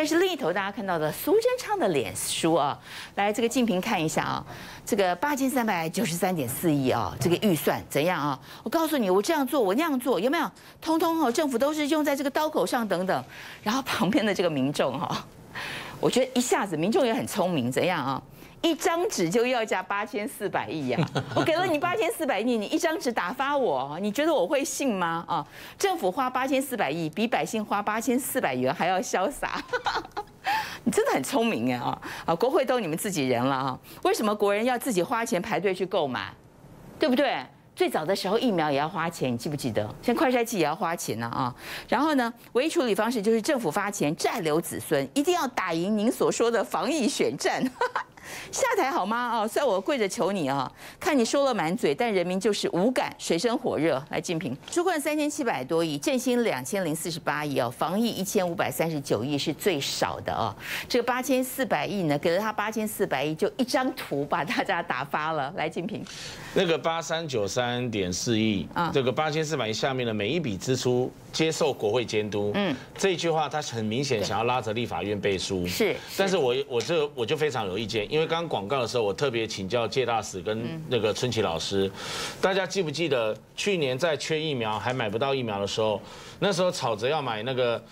但是另一头大家看到的苏贞昌的脸书啊，来这个镜平看一下啊，这个八千三百九十三点四亿啊，这个预算怎样啊？我告诉你，我这样做，我那样做，有没有？通通哦，政府都是用在这个刀口上等等。然后旁边的这个民众哈，我觉得一下子民众也很聪明，怎样啊？一张纸就要价八千四百亿呀！我给了你八千四百亿，你一张纸打发我，你觉得我会信吗？啊，政府花八千四百亿，比百姓花八千四百元还要潇洒，你真的很聪明哎啊！啊，国会都你们自己人了啊，为什么国人要自己花钱排队去购买？对不对？最早的时候疫苗也要花钱，你记不记得？像快筛剂也要花钱呢啊！然后呢，唯一处理方式就是政府发钱，债留子孙，一定要打赢您所说的防疫选战。下台好吗？啊，算我跪着求你啊！看你说了满嘴，但人民就是无感，水深火热。来，竞平，纾困三千七百多亿，振兴两千零四十八亿哦，防疫一千五百三十九亿是最少的哦。这个八千四百亿呢，给了他八千四百亿，就一张图把大家打发了。来，竞平，那个八三九三点四亿啊，这个八千四百亿下面的每一笔支出接受国会监督。嗯，这句话他很明显想要拉着立法院背书。是，但是我我这我就非常有意见，因为。因为刚刚广告的时候，我特别请教介大使跟那个春琪老师，大家记不记得去年在缺疫苗还买不到疫苗的时候，那时候吵着要买那个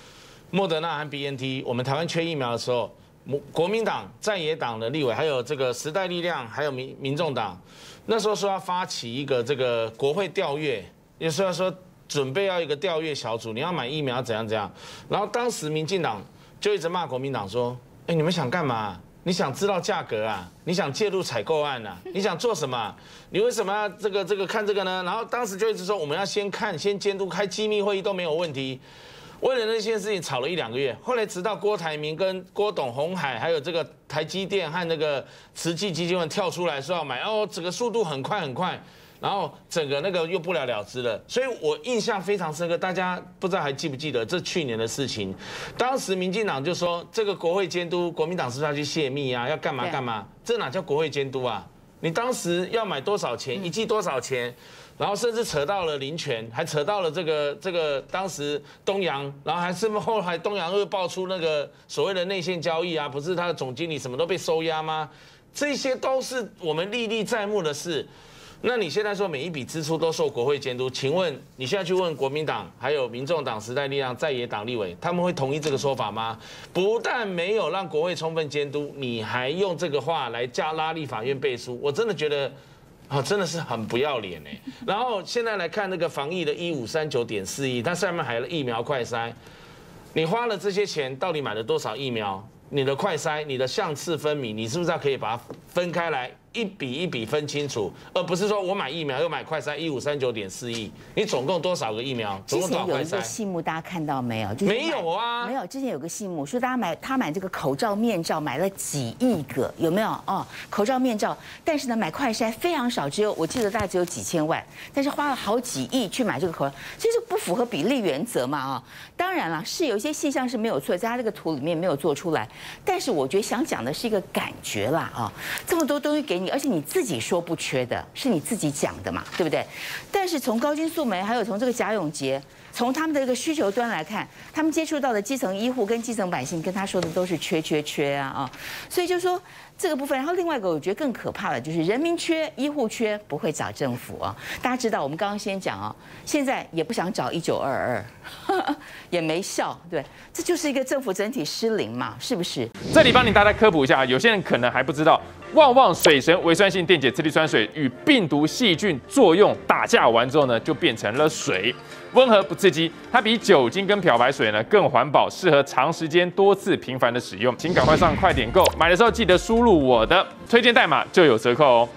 莫德纳和 B N T，我们台湾缺疫苗的时候，国民党在野党的立委，还有这个时代力量，还有民民众党，那时候说要发起一个这个国会调阅，也是要说准备要一个调阅小组，你要买疫苗怎样怎样，然后当时民进党就一直骂国民党说，哎，你们想干嘛？你想知道价格啊？你想介入采购案啊？你想做什么？你为什么要这个这个看这个呢？然后当时就一直说我们要先看，先监督，开机密会议都没有问题。为了那些事情吵了一两个月，后来直到郭台铭跟郭董、红海，还有这个台积电和那个慈济基金会跳出来说要买，哦，整个速度很快很快。然后整个那个又不了了之了，所以我印象非常深刻。大家不知道还记不记得这去年的事情？当时民进党就说这个国会监督，国民党是要去泄密啊，要干嘛干嘛？这哪叫国会监督啊？你当时要买多少钱，一季多少钱？然后甚至扯到了林权，还扯到了这个这个当时东阳，然后还是后来东阳又爆出那个所谓的内线交易啊，不是他的总经理什么都被收押吗？这些都是我们历历在目的事。那你现在说每一笔支出都受国会监督，请问你现在去问国民党、还有民众党、时代力量在野党立委，他们会同意这个说法吗？不但没有让国会充分监督，你还用这个话来加拉立法院背书，我真的觉得啊，真的是很不要脸哎。然后现在来看那个防疫的一五三九点四亿，它上面还有疫苗快筛，你花了这些钱，到底买了多少疫苗？你的快筛，你的相次分明，你是不是要可以把它分开来？一笔一笔分清楚，而不是说我买疫苗又买快筛一五三九点四亿，你总共多少个疫苗？之前有一个细目，大家看到没有？没有啊，没有。之前有个细目说大家买他买这个口罩面罩买了几亿个，有没有？哦，口罩面罩，但是呢买快筛非常少，只有我记得大概只有几千万，但是花了好几亿去买这个口罩，这是不符合比例原则嘛啊。当然了，是有一些细项是没有错，在他这个图里面没有做出来，但是我觉得想讲的是一个感觉啦啊，这么多东西给你。而且你自己说不缺的，是你自己讲的嘛，对不对？但是从高金素梅，还有从这个贾永杰，从他们的一个需求端来看，他们接触到的基层医护跟基层百姓，跟他说的都是缺缺缺啊啊！所以就说。这个部分，然后另外一个我觉得更可怕的就是人民缺、医护缺，不会找政府啊。大家知道，我们刚刚先讲啊，现在也不想找一九二二，也没效，对，这就是一个政府整体失灵嘛，是不是？这里帮你大家科普一下，有些人可能还不知道，旺旺水神微酸性电解次氯酸水与病毒细菌作用打架完之后呢，就变成了水。温和不刺激，它比酒精跟漂白水呢更环保，适合长时间多次频繁的使用。请赶快上快点购，买的时候记得输入我的推荐代码就有折扣哦。